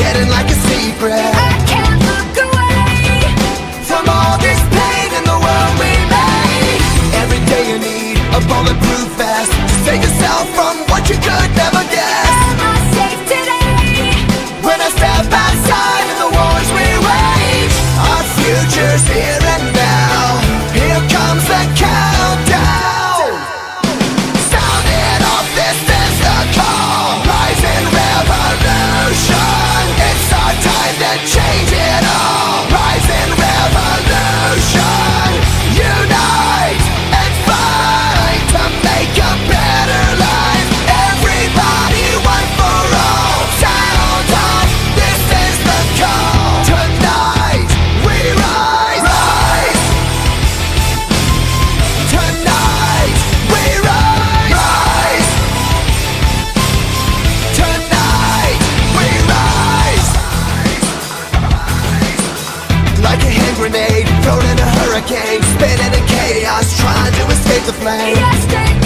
Getting like a secret. grenade Thrown in a hurricane Spinning in chaos Trying to escape the flame. Yesterday